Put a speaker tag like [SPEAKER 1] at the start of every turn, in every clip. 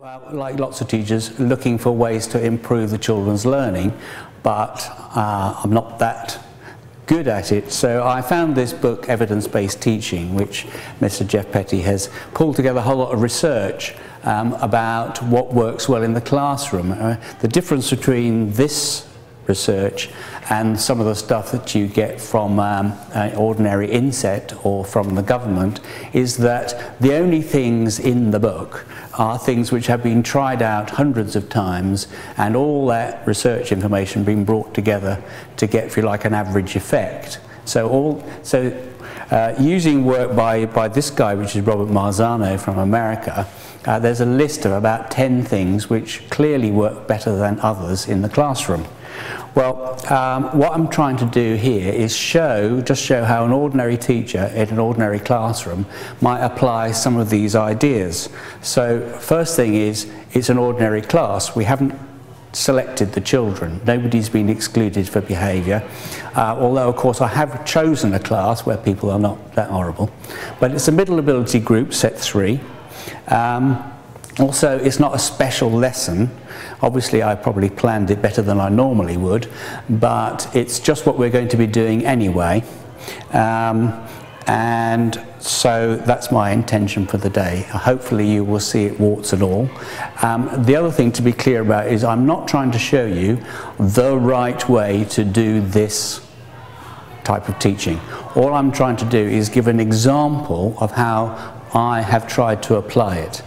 [SPEAKER 1] Well, like lots of teachers, looking for ways to improve the children's learning, but uh, I'm not that good at it. So I found this book, Evidence-Based Teaching, which Mr. Geoff Petty has pulled together a whole lot of research um, about what works well in the classroom. Uh, the difference between this research and some of the stuff that you get from um, an ordinary inset or from the government is that the only things in the book are things which have been tried out hundreds of times and all that research information being brought together to get, if you like, an average effect. So, all, so uh, using work by, by this guy, which is Robert Marzano from America, uh, there's a list of about 10 things which clearly work better than others in the classroom. Well, um, what I'm trying to do here is show, just show how an ordinary teacher in an ordinary classroom might apply some of these ideas. So first thing is, it's an ordinary class. We haven't selected the children. Nobody's been excluded for behaviour. Uh, although, of course, I have chosen a class where people are not that horrible. But it's a middle ability group, set three. Um, also, it's not a special lesson. Obviously, I probably planned it better than I normally would, but it's just what we're going to be doing anyway. Um, and so that's my intention for the day. Hopefully you will see it warts and all. Um, the other thing to be clear about is I'm not trying to show you the right way to do this type of teaching. All I'm trying to do is give an example of how I have tried to apply it.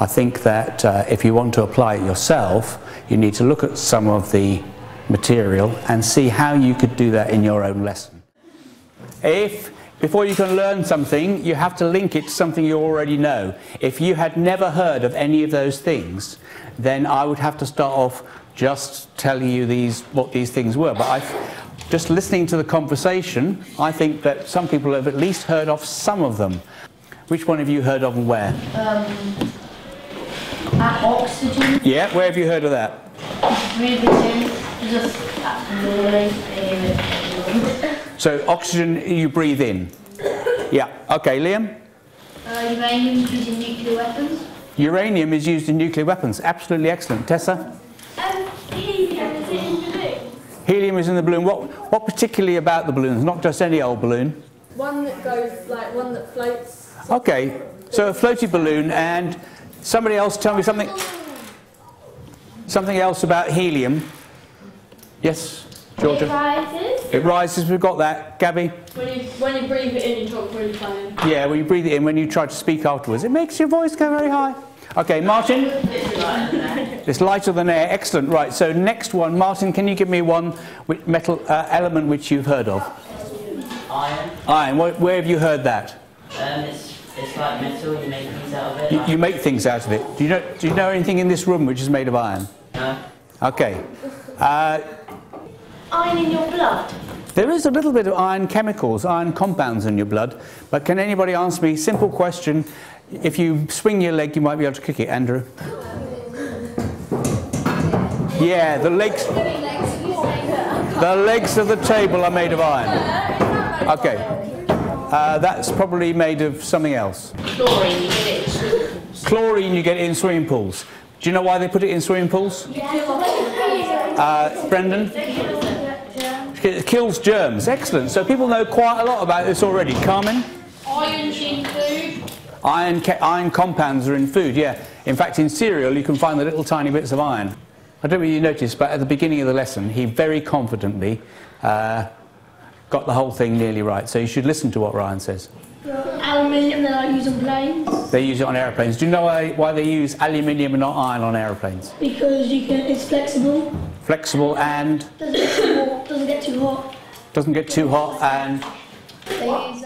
[SPEAKER 1] I think that uh, if you want to apply it yourself, you need to look at some of the material and see how you could do that in your own lesson. If before you can learn something, you have to link it to something you already know. If you had never heard of any of those things, then I would have to start off just telling you these what these things were. But I've, just listening to the conversation, I think that some people have at least heard of some of them. Which one have you heard of and where?
[SPEAKER 2] Um, at oxygen.
[SPEAKER 1] Yeah, where have you heard of that?
[SPEAKER 2] Breathe it in. Just
[SPEAKER 1] So oxygen you breathe in. Yeah. Okay, Liam.
[SPEAKER 2] Uh, uranium used in nuclear weapons.
[SPEAKER 1] Uranium is used in nuclear weapons. Absolutely excellent. Tessa.
[SPEAKER 3] Um, helium is in the balloon?
[SPEAKER 1] Helium is in the balloon. What what particularly about the balloons? Not just any old balloon.
[SPEAKER 4] One that goes like one that floats.
[SPEAKER 1] Okay. So a floaty balloon and somebody else tell me something something else about helium. Yes, Georgia.
[SPEAKER 3] It rises.
[SPEAKER 1] It rises. We've got that. Gabby.
[SPEAKER 4] When you when you breathe it in, you talk really funny.
[SPEAKER 1] Yeah, when you breathe it in, when you try to speak afterwards, it makes your voice go very high. Okay, Martin. It's lighter than air. Excellent. Right. So next one, Martin. Can you give me one metal uh, element which you've heard of?
[SPEAKER 5] Iron.
[SPEAKER 1] Iron. Where, where have you heard that?
[SPEAKER 5] Um, it's, it's like metal, you make things out of it.
[SPEAKER 1] You,
[SPEAKER 5] like-
[SPEAKER 1] you make things out of it. Do you know? Do you know anything in this room which is made of iron?
[SPEAKER 5] No?
[SPEAKER 1] Okay. Uh,
[SPEAKER 3] Iron in your blood.
[SPEAKER 1] there is a little bit of iron chemicals, iron compounds in your blood, but can anybody answer me? Simple question. If you swing your leg, you might be able to kick it, Andrew. Yeah, the legs. The legs of the table are made of iron. Okay. Uh, that's probably made of something else.
[SPEAKER 2] Chlorine, you get it in swimming pools.
[SPEAKER 1] Chlorine you get in swimming pools. Do you know why they put it in swimming pools? Uh, Brendan? It kills germs. Excellent. So people know quite a lot about this already. Carmen?
[SPEAKER 4] Iron's in food.
[SPEAKER 1] Iron, ca- iron compounds are in food, yeah. In fact, in cereal, you can find the little tiny bits of iron. I don't know if you noticed, but at the beginning of the lesson, he very confidently uh, got the whole thing nearly right. So you should listen to what Ryan says.
[SPEAKER 3] Aluminium that I use on planes.
[SPEAKER 1] They use it on aeroplanes. Do you know why, why they use aluminium and not iron on aeroplanes?
[SPEAKER 3] Because you can, it's flexible.
[SPEAKER 1] Flexible and
[SPEAKER 3] Doesn't get too hot.
[SPEAKER 1] doesn't get too hot and
[SPEAKER 3] They use